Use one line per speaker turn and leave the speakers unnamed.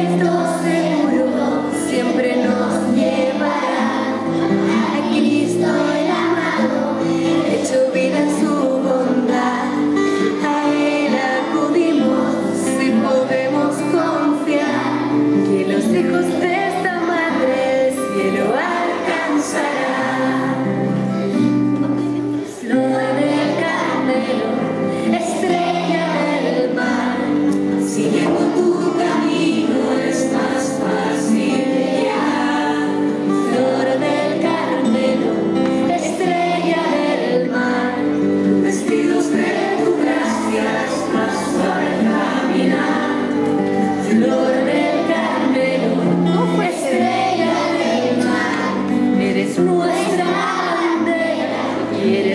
Christos. It